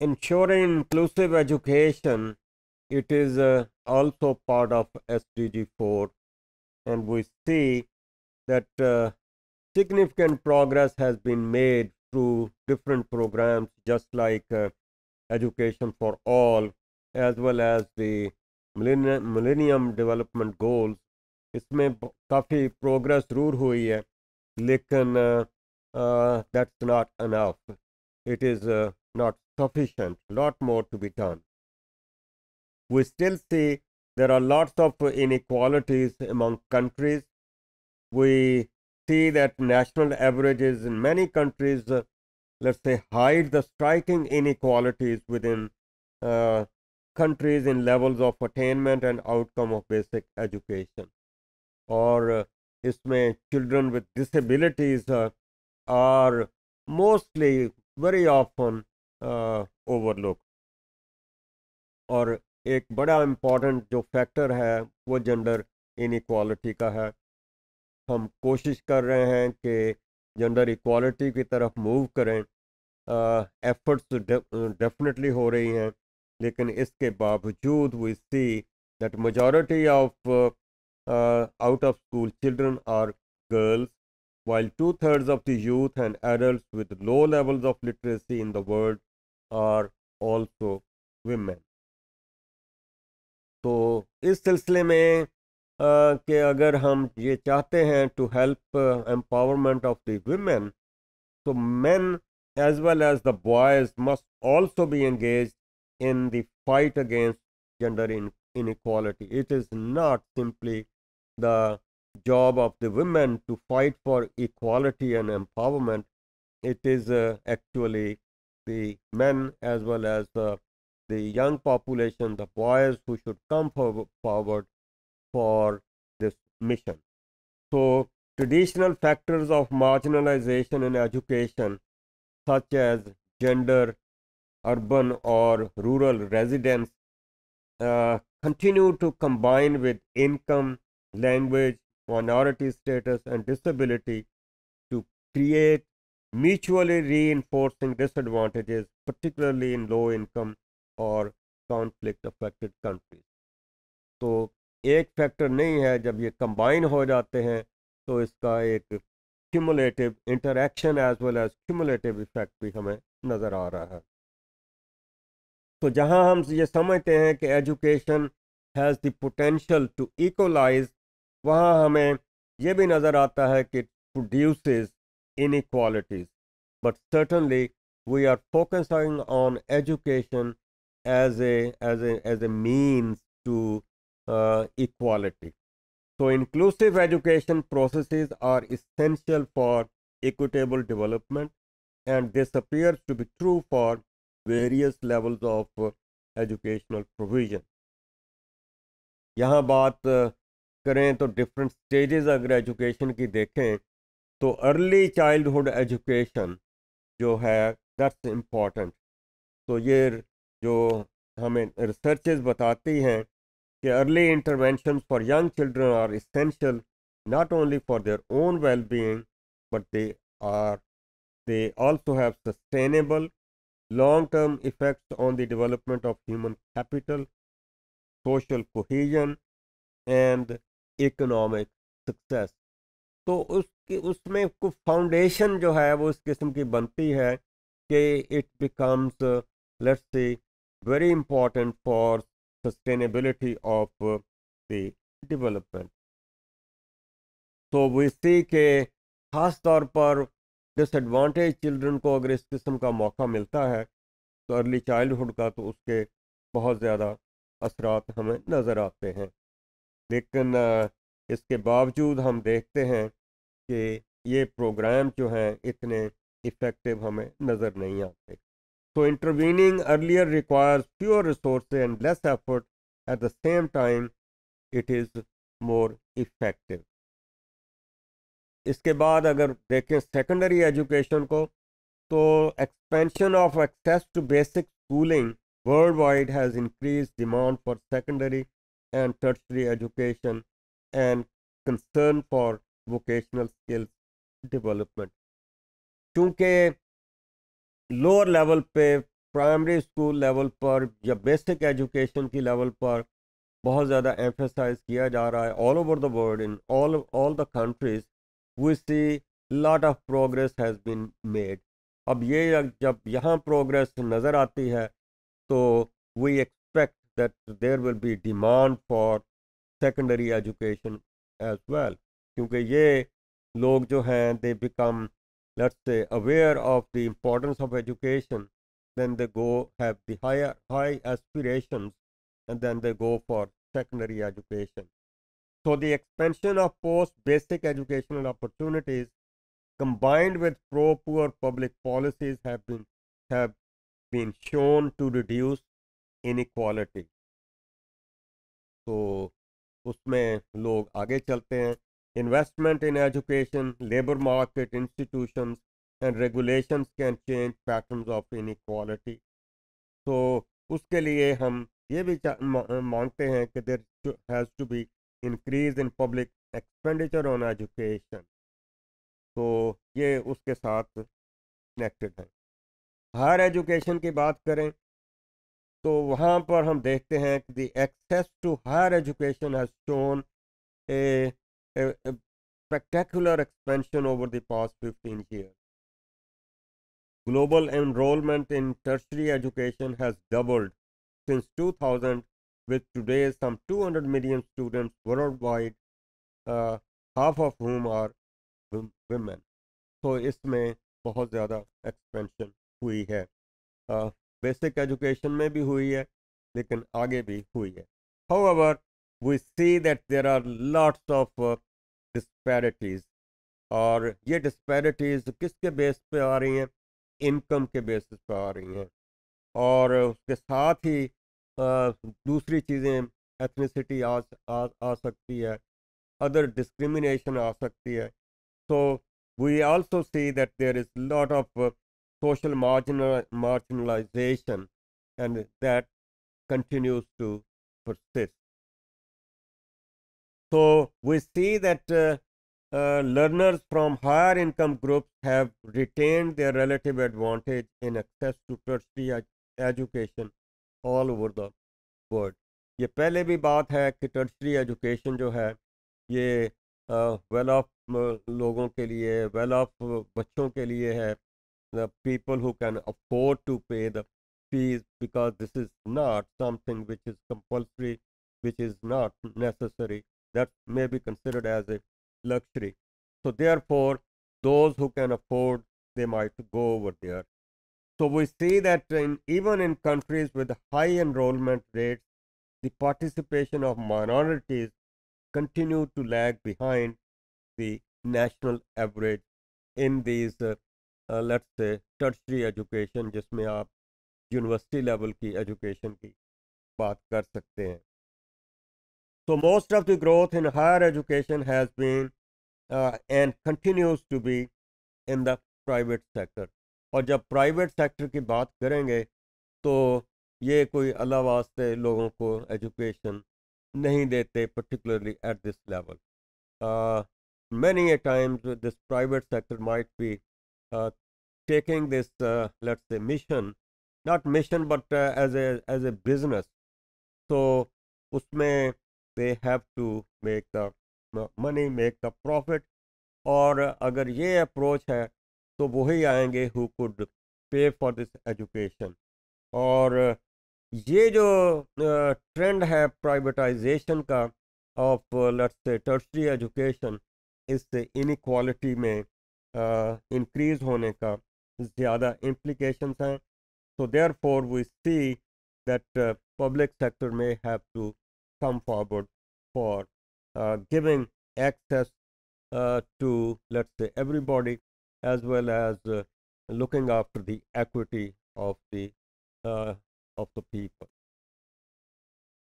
ensuring inclusive education, it is uh, also part of SDG 4 and we see that uh, significant progress has been made through different programs just like uh, education for all as well as the millennium, millennium development goals इसमें काफ़ी progress जरूर हुई है लेकिन that's not enough it is uh, not sufficient, lot more to be done. We still see there are lots of inequalities among countries. We see that national averages in many countries, uh, let's say, hide the striking inequalities within uh, countries in levels of attainment and outcome of basic education. or इसमें children with disabilities uh, are mostly very often overlook और एक बड़ा important जो factor है, वो gender inequality का है। हम कोशिश कर रहे हैं कि जेंडर इक्वालिटी की तरफ़ मूव करें। एफर्ट्स डेफिनेटली हो रही हैं, लेकिन इसके बावजूद we see that majority of out of school children are girls while two thirds of the youth and adult with low levels of literacy in the world और ऑल्सो वीमेन तो इस सिलसिले में कि अगर हम ये चाहते हैं to help empowerment of the women तो man as well as the boys must also be engage in the fight against gender inequality it is not simply the job of the women to fight for equality and empowerment it is actually the men as well as uh, the young population, the boys who should come forward for this mission. So, traditional factors of marginalization in education, such as gender, urban or rural residence, uh, continue to combine with income language, minority status, and disability to create mutually reinforcing disadvantages, particularly in low income or conflict affected countries. तो एक factor नहीं है जब ये combine हो जाते हैं तो इसका एक cumulative interaction as well as cumulative effect भी हमें नज़र आ रहा है तो जहाँ हम ये समझते हैं कि education has the potential to equalize वहाँ हमें ये भी नज़र आता है कि produces inequalities. But certainly we are focusing on education as a as a as a means to uh, equality. So inclusive education processes are essential for equitable development and this appears to be true for various levels of uh, educational provision. यहाँ बात करें तो different stages अगर education की देखें तो early childhood education जो है दैट्स इंपॉर्टेंट तो ये जो हमें रिसर्च बताती हैं कि early intervention for young children are essential not only for their own well being but they are they also have sustainable long term effects on the development of human capital social cohesion and economic success तो उसकी, उसमें कुछ foundation जो है, वो इस किस्म की बनती है कि it becomes let's see very important for sustainability of the development तो वो इसी के ख़ास तौर पर डिसएडवांटेज चिल्ड्रन को अगर इस किस्म का मौका मिलता है तो अर्ली चाइल्डहुड का तो उसके बहुत ज़्यादा असरात हमें नज़र आते हैं। लेकिन, इसके बावजूद हम देखते हैं कि ये प्रोग्राम जो हैं इतने इफ़ेक्टिव हमें नज़र नहीं आते। So intervening earlier requires pure resource and less effort at the same time it is more effective इसके बाद अगर देखें सेकेंडरी एजुकेशन को तो expansion of access to basic schooling world wide has increase demand for secondary and tertiary education and concern for vocational skills development. क्योंकि lower level पे primary school level पर, या बेसिक एजुकेशन की level पर बहुत ज़्यादा एम्फेसाइज किया जा रहा है all over the world in all all the countries we see lot of progress has been made अब ये जब यहाँ प्रोग्रेस नज़र आती है तो we expect that there will be demand for secondary education as well क्योंकि ये लोग जो हैं they become let's aware of the importance of education then they go have their high aspiration and then they go for secondary education so the expansion of post basic educational opportunities combined with pro poor public policies have shown to reduce inequality तो उसमें लोग आगे चलते हैं। Investment in education, labor market, institutions, and regulations can change patterns of inequality. So उसके लिए हम ये भी मांगते हैं कि there has to be increase in public expenditure on education तो ये उसके साथ कनेक्टेड है हायर एजुकेशन की बात करें तो वहाँ पर हम देखते हैं कि the access to higher education has shown a a, a spectacular expansion over the past 15 years. Global enrollment in tertiary education has doubled since 2000, with today some 200 million students worldwide, uh, half of whom are women. So इसमें बहुत ज़्यादा expansion हुई है basic uh, education में भी हुई है लेकिन आगे भी हुई है However, we see that there are lots of uh, disparities और ये disparities किसके बेस पे आ रही हैं इनकम के बेसिस पे आ रही हैं और उसके साथ ही आ, दूसरी चीज़ें एथनिसिटी आ, आ, आ सकती है अदर डिस्क्रिमिनेशन आ सकती है so we also see that there is a lot of uh, social marginal, marginalization and that continues to persist. So we see that uh, uh, learners from higher income groups have retained their relative advantage in access to tertiary education all over the world. ये पहले भी बात है कि tertiary education जो है ये well of लोगों के लिए वेल ऑफ बच्चों के लिए है the people who can afford to pay the fees because this is not something which is compulsory which is not necessary that may be considered as a luxury. So therefore, those who can afford, they might go over there. So we see that in, even in countries with high enrollment rates, the participation of minorities continue to lag behind the national average in these, uh, uh, let's say, tertiary education, जिसमें आप university level की education की बात कर सकते हैं so most of the growth in higher education has been uh, and continues to be in the private sector. और जब प्राइवेट सेक्टर की बात करेंगे तो ये कोई अल्लाह वास्ते लोगों को एजुकेशन नहीं देते particularly at this level. Uh, many a times this private sector might be uh, taking this uh, let's say mission not mission but uh, as a as a business so उसमें they have to make the money make the profit. और अगर ये approach है तो वही आएँगे who could pay for this education और ये जो ट्रेंड है प्राइवेटाइजेशन का of let's say tertiary education इससे इनक्वालिटी में इंक्रीज होने का ज़्यादा इम्प्लीकेशंस हैं। So therefore we see that uh, public sector may have to come forward for uh, giving access uh, to, let's say, everybody, as well as uh, looking after the equity of the uh, of the people.